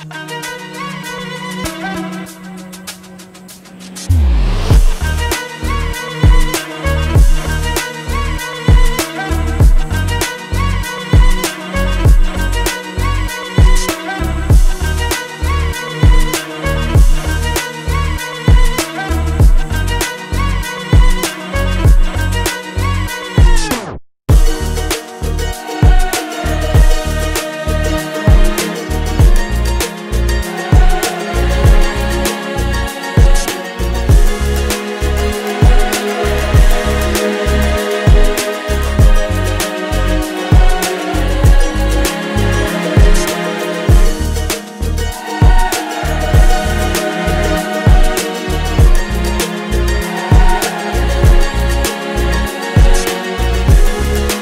I'm